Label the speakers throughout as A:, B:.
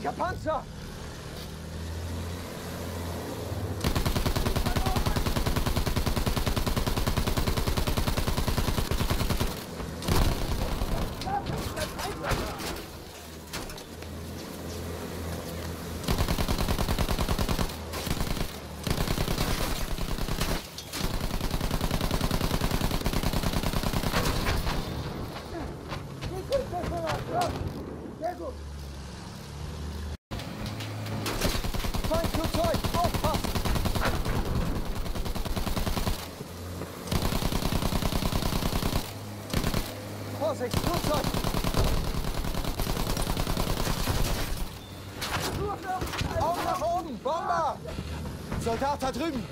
A: feindlicher Panzer! Vorsicht, Flugzeug! Augen nach oben! Bomber! Soldat da drüben!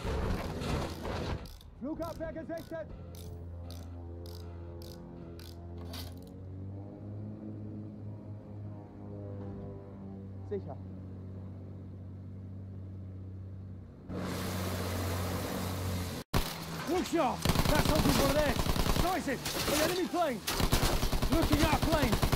A: Flugabwehr gesichtet! Sicher.
B: Look sharp! That's something for there! It! An enemy plane! Looking our plane.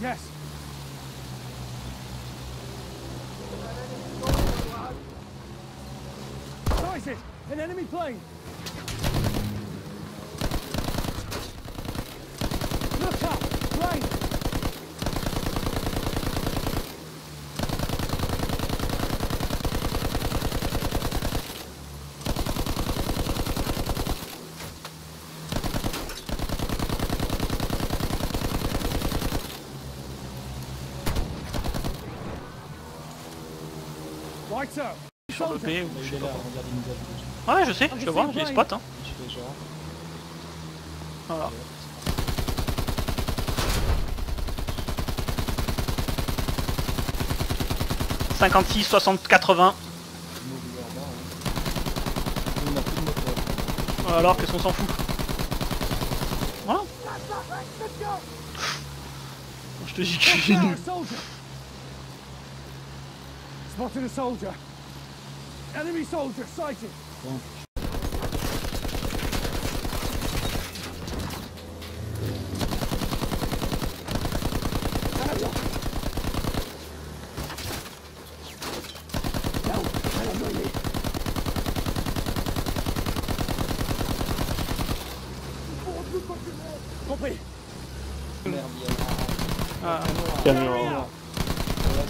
B: Yes. Nice it! An enemy plane!
C: Sur le P ou je sais
D: est là,
C: pas.
D: regarde, il nous a vu déjà.
C: Ouais, je sais, je le vois, j'ai les spots. Hein. Voilà. « 56, 60, 80.
D: Move vers bas, hein. Nous, on a plus de moteur.
C: Alors qu'est-ce qu'on s'en fout Voilà. Je te dis qu'il
B: Spotted a soldier! Enemy soldier sighted!
D: Bon.
B: Compris!
D: Merde, il y a
C: Ah,
D: Camion. Voilà,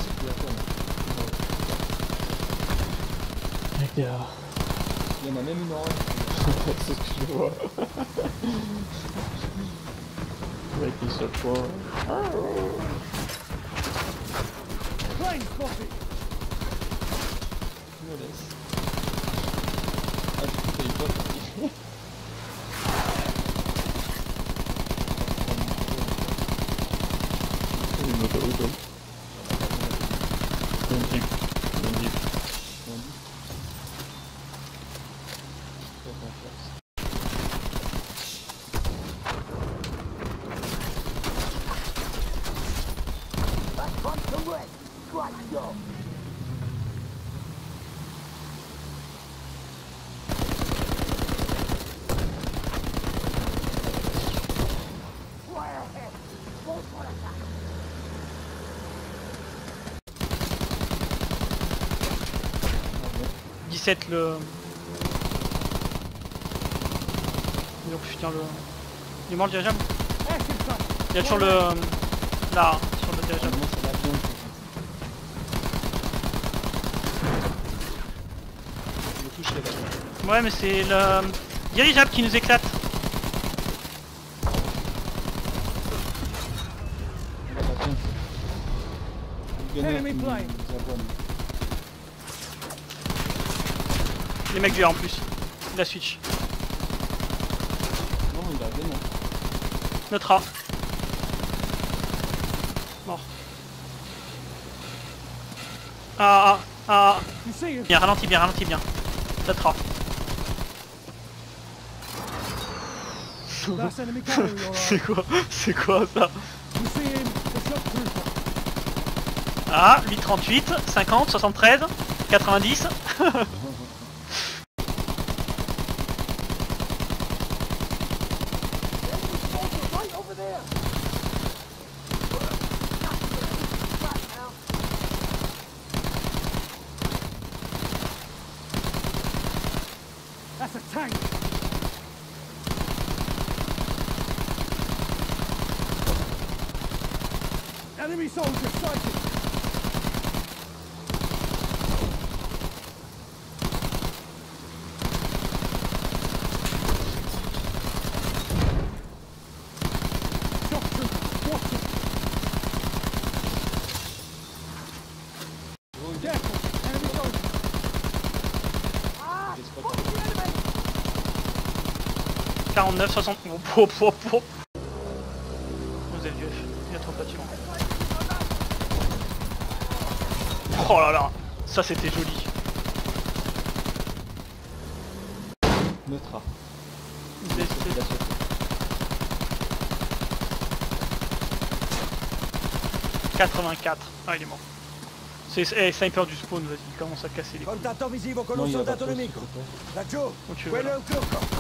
D: Il y en a même une orange.
E: c'est ce que je vois.
D: Je me laisse. Ah, je On the way!
C: Strike your... le... Donc putain le... Il est mort le dirigeable? Il y a toujours le... Là sur le. Ouais mais c'est le... Dirigeable qui nous éclate. Les mecs du A en plus. La switch.
D: Non, il a.
C: Notre A. Ah ah ah. Bien, ralentis bien, ralentis bien. Notre A.
B: That's enemy cavalry, all right.
C: C'est quoi C'est quoi ça. Ah, 838, 50, 73, 90.
B: A tank. Enemy soldier sighted.
C: 49, 60. Oh, po, po, po. Vous êtes vieux. Il y a trop de bâtiments. Oh là là, ça c'était joli.
D: Neutre A.
C: Vous êtes-
D: Il a sauté.
C: 84. Ah, il est mort. C'est eh, sniper du spawn, vas-y, il commence à casser les couilles.
A: Contatto visivo con un soldato nemico. Laggiù, quello è un trucco.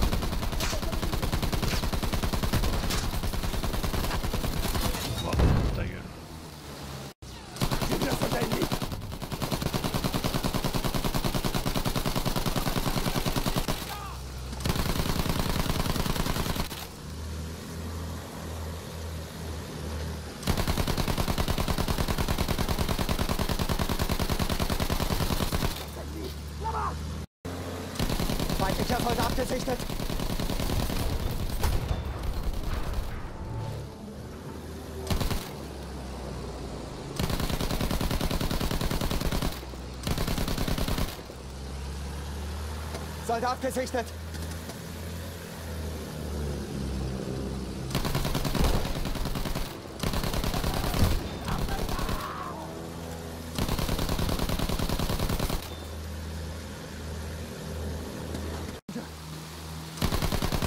A: Soldat gesichtet.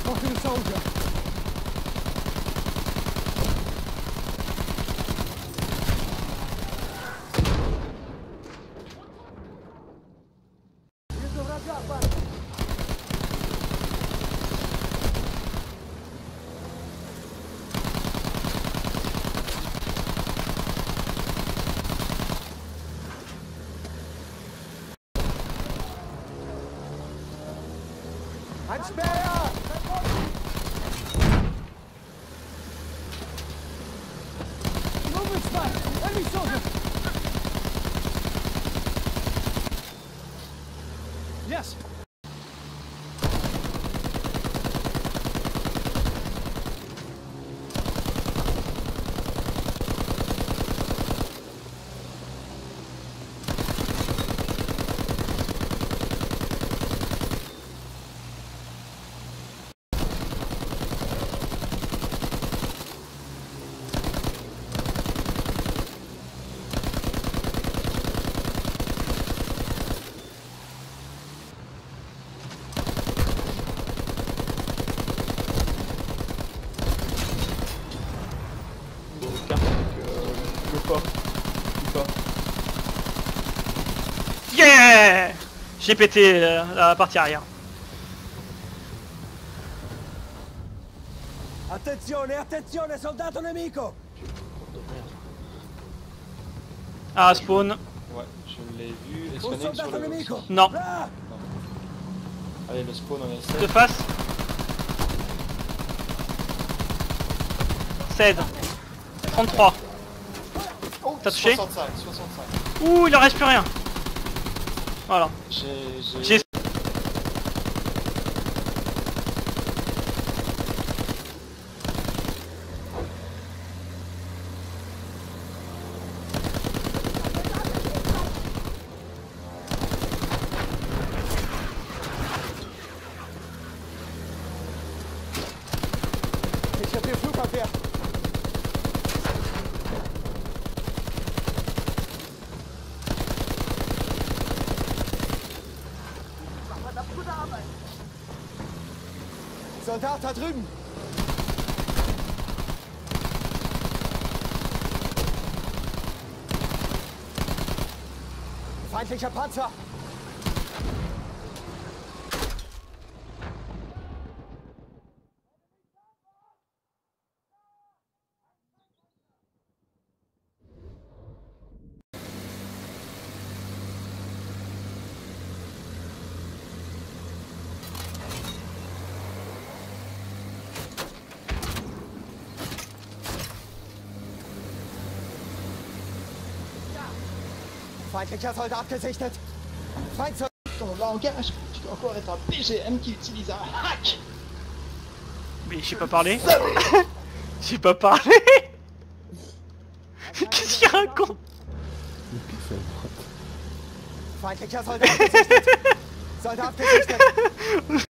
B: A soldier.
C: Touchdown! J'ai pété euh, la partie arrière.
A: Attenzione, attenzione, soldato nemico!
C: Ah, spawn.
E: Ouais, je l'ai vu. Est-ce sur
A: soldato
E: le
A: nemico!
C: Non.
A: Là!
D: Allez, le spawn, on
C: De
D: essaie.
C: face. Cède. 33.
D: Oh,
C: T'as touché?
D: 65, 65.
C: Ouh, il en reste plus rien. Voilà.
D: J'ai...
A: Soldat da drüben! Feindlicher Panzer! Feindlicher Soldat gesichtet! Feindsoldat!
D: Ton langage, tu dois encore être un PGM qui utilise un hack
C: Mais j'ai pas parlé. j'ai pas parlé. Qu'est-ce qu'il raconte?
F: Le pixel droite.
A: Feindlicher Soldat gesichtet! Soldat gesichtet!